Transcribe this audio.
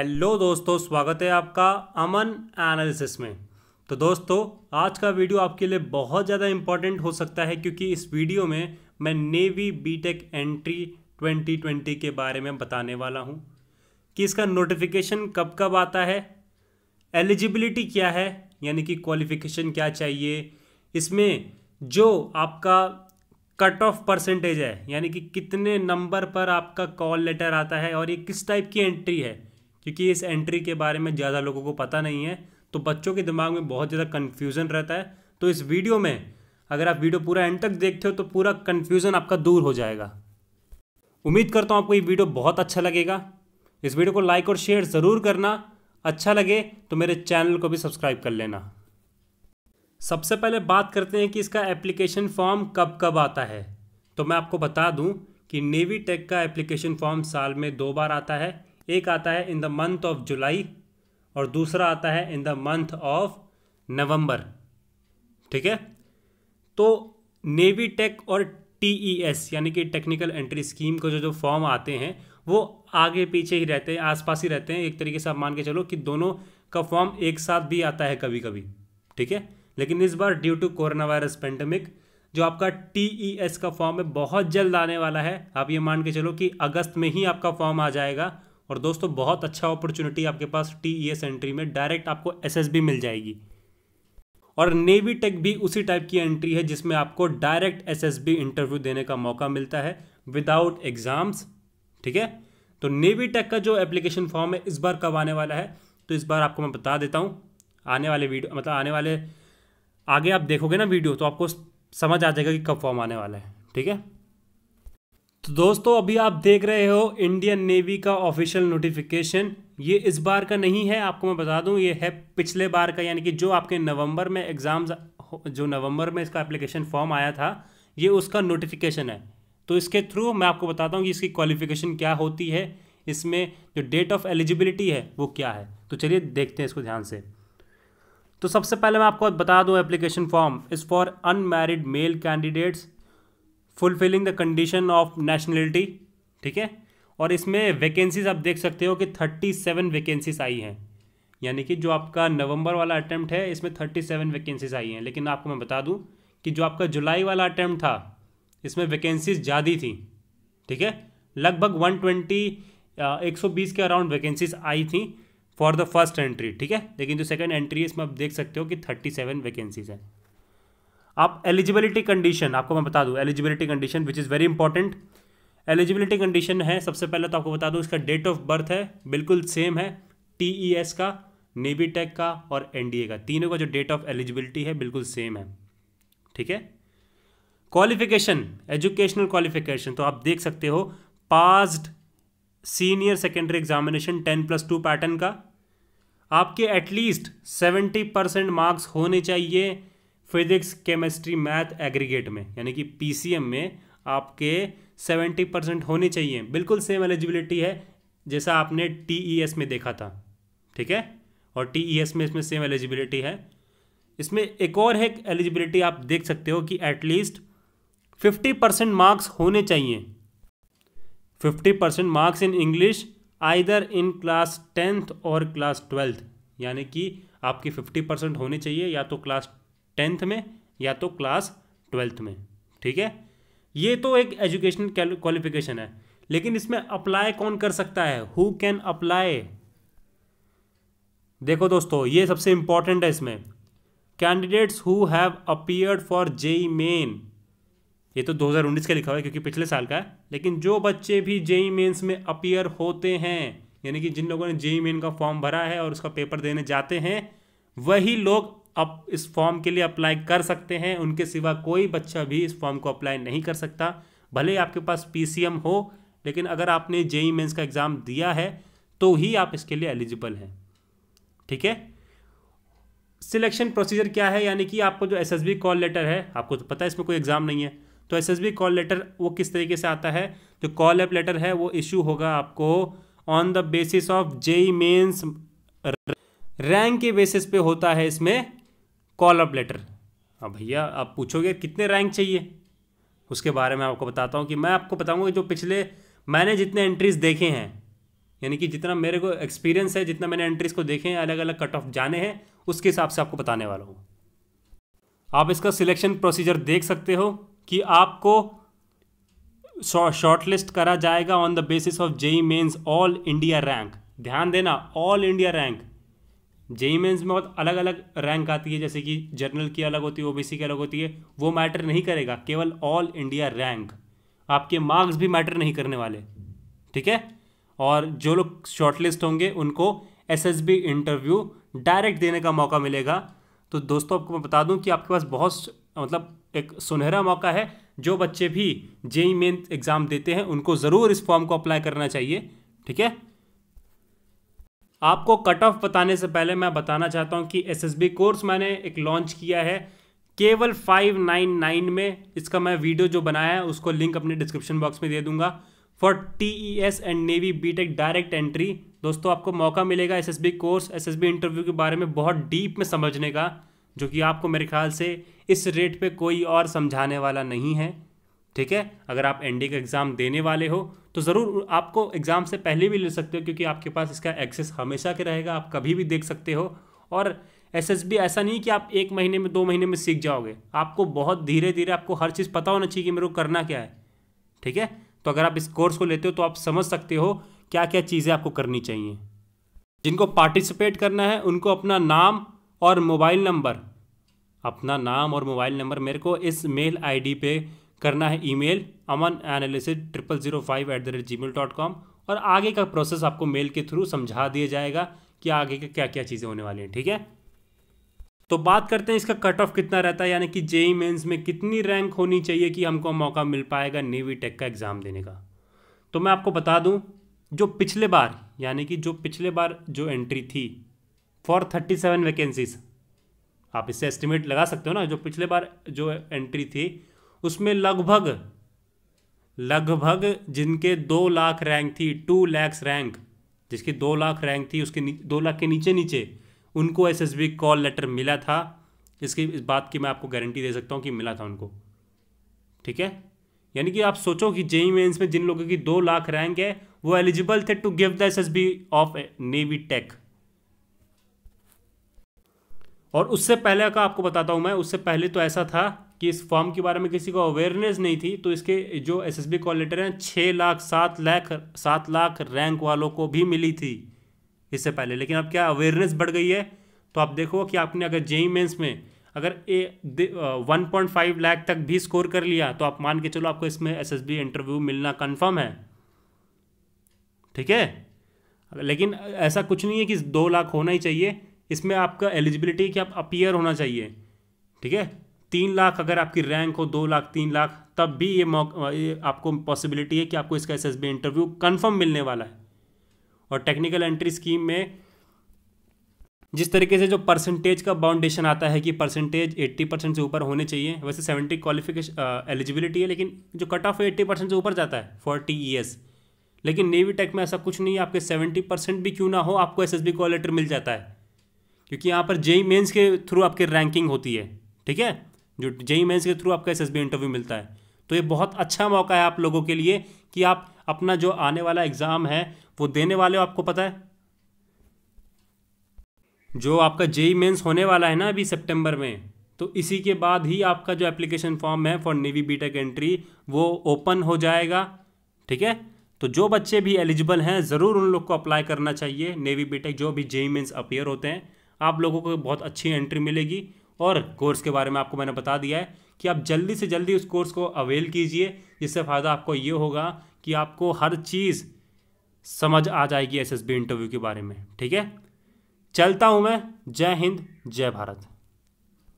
Hello दोस्तों, स्वागत है आपका अमन एनालिसिस में। तो दोस्तों, आज का वीडियो आपके लिए बहुत ज़्यादा इंपॉर्टेंट हो सकता है क्योंकि इस वीडियो में मैं नेवी बीटेक एंट्री 2020 के बारे में बताने वाला हूँ कि इसका नोटिफिकेशन कब कब आता है, एलिजिबिलिटी क्या है, यानी कि क्वालिफिकेशन क्या चाहिए, इसमें जो आपका कट ऑफ़ परसेंटेज है, यानी कि कितने नंबर पर आपका कॉल लेटर आता है और ये किस टाइप की एंट्री है क्योंकि इस एंट्री के बारे में ज़्यादा लोगों को पता नहीं है तो बच्चों के दिमाग में बहुत ज़्यादा कन्फ्यूज़न रहता है। तो इस वीडियो में अगर आप वीडियो पूरा एंड तक देखते हो तो पूरा कन्फ्यूज़न आपका दूर हो जाएगा। उम्मीद करता हूँ आपको ये वीडियो बहुत अच्छा लगेगा। इस वीडियो को लाइक और शेयर ज़रूर करना। अच्छा लगे तो मेरे चैनल को भी सब्सक्राइब कर लेना। सबसे पहले बात करते हैं कि इसका एप्लीकेशन फॉर्म कब कब आता है। तो मैं आपको बता दूँ कि नेवी टेक का एप्लीकेशन फॉर्म साल में दो बार आता है। एक आता है in the month of July और दूसरा आता है in the month of November ठीक है? तो नेवी टेक और टीईएस यानी कि टेक्निकल एंट्री स्कीम को जो जो फॉर्म आते हैं, वो आगे पीछे ही रहते हैं, आसपास ही रहते हैं। एक तरीके से आप मान के चलो कि दोनों का फॉर्म एक साथ भी आता है कभी कभी ठीक है? लेकिन इस बार due to corona virus pandemic जो आपका टीईएस का फॉर्म है, बहुत जल्द आने वाला है। आप ये मान के चलो कि अगस्त में ही आपका फॉर्म आ जाएगा। और दोस्तों, बहुत अच्छा अपॉर्चुनिटी आपके पास टी ई एस एंट्री में डायरेक्ट आपको एस एस बी मिल जाएगी। और नेवी टेक भी उसी टाइप की एंट्री है जिसमें आपको direct S S B interview देने का मौका मिलता है विदाउट एग्ज़ाम्स ठीक है? तो नेवी टेक का जो एप्लीकेशन फॉर्म है, इस बार कब आने वाला है? तो इस बार आपको मैं बता देता हूँ। आने वाले वीडियो मतलब आने वाले, आगे आप देखोगे ना वीडियो तो आपको समझ आ जाएगा कि कब फॉर्म आने वाला है, ठीक है? तो दोस्तों, अभी आप देख रहे हो इंडियन नेवी का ऑफिशियल नोटिफिकेशन ये इस बार का नहीं है, आपको मैं बता दूँ, ये है पिछले बार का, यानी कि जो आपके नवंबर में एग्ज़ाम्स जो नवंबर में इसका एप्लीकेशन फॉर्म आया था, ये उसका नोटिफिकेशन है। तो इसके थ्रू मैं आपको बताता हूँ कि इसकी क्वालिफिकेशन क्या होती है, इसमें जो डेट ऑफ़ एलिजिबिलिटी है, वो क्या है। तो चलिए देखते हैं इसको ध्यान से। तो सबसे पहले मैं आपको बता दूँ application form is for unmarried male candidates fulfilling the condition of nationality, ठीक है? और इसमें वैकेंसीज आप देख सकते हो कि थर्टी सेवन वैकेंसीज आई हैं। यानी कि जो आपका नवंबर वाला अटैम्प्ट है, इसमें थर्टी सेवन वैकेंसीज आई हैं। लेकिन आपको मैं बता दूँ कि जो आपका जुलाई वाला अटैम्प्ट था, इसमें वैकेंसीज ज़्यादा थी, ठीक है? लगभग वन ट्वेंटी एक सौ बीस के अराउंड वैकेंसीज आई थी फॉर द फ़र्स्ट एंट्री ठीक है? लेकिन जो सेकंड एंट्री है, इसमें आप देख सकते हो कि थर्टी सेवन वैकेंसीज हैं। आप एलिजिबिलिटी कंडीशन आपको मैं बता दूँ eligibility condition which is very important eligibility condition है, सबसे पहले तो आपको बता दूँ, इसका डेट ऑफ़ बर्थ है, बिल्कुल सेम है टी ई एस का नेवी टेक का और एन डी ए का, तीनों का जो डेट ऑफ़ एलिजिबिलिटी है, बिल्कुल सेम है, ठीक है? क्वालिफिकेशन एजुकेशनल क्वालिफिकेशन तो आप देख सकते हो passed senior secondary examination ten plus two pattern का, आपके एटलीस्ट सेवेंटी परसेंट मार्क्स होने चाहिए फिजिक्स, केमिस्ट्री, मैथ एग्रीगेट में, यानी कि पीसीएम में आपके सेवेंटी परसेंट होने चाहिए। बिल्कुल सेम एलिजिबिलिटी है जैसा आपने टीईएस e में देखा था, ठीक है? और टीईएस e में इसमें सेम एलिजिबिलिटी है। इसमें एक और है एलिजिबिलिटी आप देख सकते हो कि एटलीस्ट फिफ्टी परसेंट मार्क्स होने चाहिए। Fifty percent marks in English either in class tenth और क्लास ट्वेल्थ यानी कि आपकी फिफ्टी परसेंट होने चाहिए या तो क्लास टेंथ में या तो क्लास ट्वेल्थ में, ठीक है? ये तो एक एजुकेशनल क्वालिफिकेशन है, लेकिन इसमें अप्लाई कौन कर सकता है? हु कैन अप्लाई देखो दोस्तों, ये सबसे इंपॉर्टेंट है इसमें। Candidates who have appeared for JEE main ये तो 2019 का लिखा हुआ है, क्योंकि पिछले साल का है, लेकिन जो बच्चे भी जेई मेन्स में अपियर होते हैं, यानी कि जिन लोगों ने जेई मेन का फॉर्म भरा है और उसका पेपर देने जाते हैं, वही लोग अब इस फॉर्म के लिए अप्लाई कर सकते हैं। उनके सिवा कोई बच्चा भी इस फॉर्म को अप्लाई नहीं कर सकता। भले ही आपके पास पीसीएम हो, लेकिन अगर आपने जेई मेन्स का एग्ज़ाम दिया है तो ही आप इसके लिए एलिजिबल हैं। ठीक है? सिलेक्शन प्रोसीजर क्या है? यानी कि आपको जो एसएसबी कॉल लेटर है, आपको तो पता है इसमें कोई एग्ज़ाम नहीं है। तो बी कॉल लेटर वो किस तरीके से आता है? जो कॉल एप लेटर है, वो इशू होगा आपको on the basis of JEE mains rank के बेसिस पे होता है इसमें। Call up letter. अब भैया, आप पूछोगे कितने रैंक चाहिए? उसके बारे में आपको बताता हूँ कि मैं आपको बताऊँगा जो पिछले मैंने जितने एंट्रीज देखे हैं, यानी कि जितना मेरे को एक्सपीरियंस है, जितना मैंने एंट्रीज को देखे हैं अलग अलग कट ऑफ़ जाने हैं, उसके हिसाब से आपको बताने वाला हूँ। आप इसका सिलेक्शन प्रोसीजर देख सकते हो कि आपको शॉर्ट लिस्ट करा जाएगा on the basis of JEE mains all India rank ध्यान देना all India rank JEE mains में बहुत अलग अलग रैंक आती है, जैसे कि जर्नल की अलग होती है, ओबीसी की अलग होती है, वो मैटर नहीं करेगा, केवल ऑल इंडिया रैंक। आपके मार्क्स भी मैटर नहीं करने वाले, ठीक है? और जो लोग शॉर्टलिस्ट होंगे, उनको एसएसबी इंटरव्यू डायरेक्ट देने का मौका मिलेगा। तो दोस्तों, आपको मैं बता दूँ कि आपके पास बहुत मतलब एक सुनहरा मौका है, जो बच्चे भी जेई मेन एग्ज़ाम देते हैं, उनको ज़रूर इस फॉर्म को अप्लाई करना चाहिए, ठीक है? आपको कट ऑफ़ बताने से पहले मैं बताना चाहता हूँ कि एसएसबी कोर्स मैंने एक लॉन्च किया है। केवल 599 में इसका मैं वीडियो जो बनाया है, उसको लिंक अपने डिस्क्रिप्शन बॉक्स में दे दूँगा। For T E S and navy B tech direct entry दोस्तों आपको मौका मिलेगा S S B course S S B interview के बारे में बहुत डीप में समझने का, जो कि आपको मेरे ख्याल से इस रेट पे कोई और समझाने वाला नहीं है। ठीक है? अगर आप एनडी का एग्ज़ाम देने वाले हो तो ज़रूर आपको एग्ज़ाम से पहले भी ले सकते हो, क्योंकि आपके पास इसका एक्सेस हमेशा के रहेगा, आप कभी भी देख सकते हो। और एसएसबी ऐसा नहीं कि आप एक महीने में, दो महीने में सीख जाओगे। आपको बहुत धीरे धीरे आपको हर चीज़ पता होना चाहिए कि मेरे को करना क्या है। ठीक है? तो अगर आप इस कोर्स को लेते हो तो आप समझ सकते हो क्या क्या चीज़ें आपको करनी चाहिए। जिनको पार्टिसिपेट करना है, उनको अपना नाम और मोबाइल नंबर अपना नाम और मोबाइल नंबर मेरे को इस मेल आईडी पे करना है email Aman analysis triple zero five at the rate gmail dot com और आगे का प्रोसेस आपको मेल के थ्रू समझा दिया जाएगा कि आगे का क्या क्या चीज़ें होने वाली हैं, ठीक है? तो बात करते हैं इसका कट ऑफ़ कितना रहता है, यानी कि जेई मेंस में कितनी रैंक होनी चाहिए कि हमको मौका मिल पाएगा नेवी टेक का एग्ज़ाम देने का। तो मैं आपको बता दूँ, जो पिछले बार, यानी कि जो पिछले बार जो एंट्री थी फॉर थर्टी सेवन वैकेंसीज आप इससे एस्टिमेट लगा सकते हो ना, जो पिछले बार जो एंट्री थी उसमें लगभग लगभग जिनके दो लाख रैंक थी, टू लैक्स रैंक, जिसकी दो लाख रैंक थी, उसके दो लाख के नीचे नीचे उनको एसएसबी कॉल लेटर मिला था। इसकी, इस बात की मैं आपको गारंटी दे सकता हूँ कि मिला था उनको। ठीक है? यानी कि आप सोचो कि जेई मेन्स में जिन लोगों की दो लाख रैंक है, वो एलिजिबल थे to give the S S B of navy tech और उससे पहले का आपको बताता हूँ मैं, उससे पहले तो ऐसा था कि इस फॉर्म के बारे में किसी को अवेयरनेस नहीं थी तो इसके जो S S B call letter हैं छः लाख, सात लाख सात लाख रैंक वालों को भी मिली थी इससे पहले। लेकिन अब क्या अवेयरनेस बढ़ गई है? तो आप देखो कि आपने अगर जेई मेंस में अगर a one point five lakh तक भी स्कोर कर लिया तो आप मान के चलो आपको इसमें S S B interview confirm confirm है। ठीक है? लेकिन ऐसा कुछ नहीं है कि दो लाख होना ही चाहिए। इसमें आपका एलिजिबिलिटी कि आप अपियर होना चाहिए। ठीक है? तीन लाख, अगर आपकी रैंक हो दो लाख, तीन लाख, तब भी ये मौका आपको पॉसिबिलिटी है कि आपको इसका S S B interview confirm मिलने वाला है। और टेक्निकल एंट्री स्कीम में जिस तरीके से जो परसेंटेज का बाउंडेशन आता है कि परसेंटेज 80 परसेंट से ऊपर होने चाहिए, वैसे 70 क्वालिफिकेशन एलिजिबिलिटी है, लेकिन जो कट ऑफ़ है एट्टी परसेंट से ऊपर जाता है फॉर टी ई लेकिन नेवी टेक में ऐसा कुछ नहीं है, आपके 70 परसेंट भी क्यों ना हो, आपको एस एस मिल जाता है। क्योंकि यहाँ पर जेई मेन्स के थ्रू आपकी रैंकिंग होती है, ठीक है? जो जेई मेन्स के थ्रू आपका एस एस बी इंटरव्यू मिलता है। तो ये बहुत अच्छा मौका है आप लोगों के लिए कि आप अपना जो आने वाला एग्ज़ाम है, वो देने वाले हो, आपको पता है? जो आपका जेई मेंस होने वाला है ना अभी सितंबर में तो इसी के बाद ही आपका जो एप्लीकेशन फॉर्म है for navy B tech entry वो ओपन हो जाएगा, ठीक है? तो जो बच्चे भी एलिजिबल हैं, ज़रूर उन लोग को अप्लाई करना चाहिए। नेवी बीटेक जो भी जेई मेंस अपियर होते हैं, आप लोगों को बहुत अच्छी एंट्री मिलेगी। और कोर्स के बारे में आपको मैंने बता दिया है कि आप जल्दी से जल्दी उस कोर्स को अवेल कीजिए, जिससे फ़ायदा आपको ये होगा कि आपको हर चीज़ समझ आ जाएगी एसएसबी इंटरव्यू के बारे में, ठीक है? चलता हूँ मैं, जय हिंद, जय भारत।